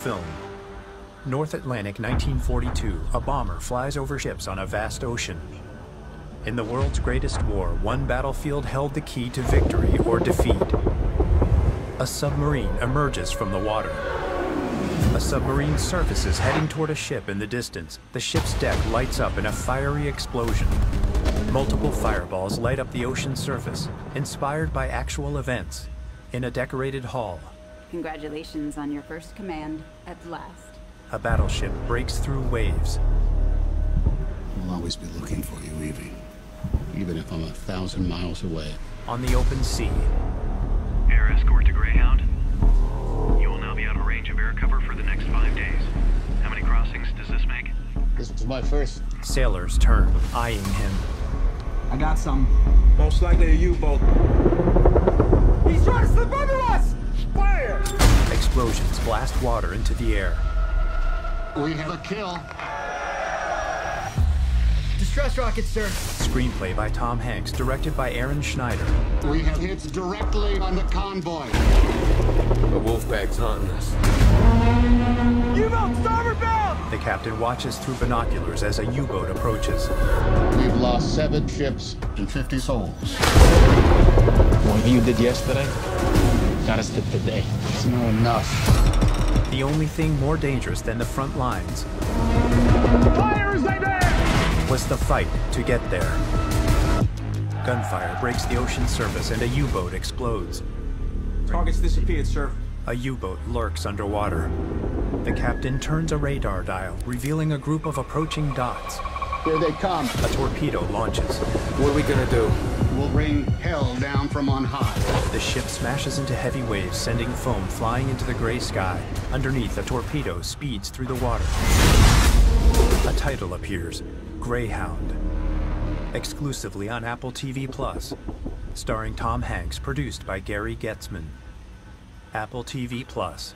Film. North Atlantic 1942, a bomber flies over ships on a vast ocean. In the world's greatest war, one battlefield held the key to victory or defeat. A submarine emerges from the water. A submarine surfaces heading toward a ship in the distance. The ship's deck lights up in a fiery explosion. Multiple fireballs light up the ocean surface, inspired by actual events. In a decorated hall, Congratulations on your first command, at last. a battleship breaks through waves. We'll always be looking for you, Evie. Even if I'm a thousand miles away. On the open sea, Air escort to Greyhound. You will now be out of range of air cover for the next five days. How many crossings does this make? This is my first. sailors turn, eyeing him. I got some. Most likely a U-boat. Blast water into the air. We have a kill. Distress rocket, sir. Screenplay by Tom Hanks, directed by Aaron Schneider. We have hits directly on the convoy. The Wolfpack's hunting us. U-boat, starboard bound! The captain watches through binoculars as a U-boat approaches. We've lost seven ships and 50 souls. What you did yesterday got us to today. It's not enough. The only thing more dangerous than the front lines Fire as was the fight to get there. Gunfire breaks the ocean surface and a U-boat explodes. Target's disappeared, sir. A U-boat lurks underwater. The captain turns a radar dial, revealing a group of approaching dots. Here they come. A torpedo launches. What are we gonna do? We'll bring hell down from on high. The ship smashes into heavy waves, sending foam flying into the gray sky. Underneath, a torpedo speeds through the water. A title appears Greyhound. Exclusively on Apple TV Plus. Starring Tom Hanks, produced by Gary Getzman. Apple TV Plus.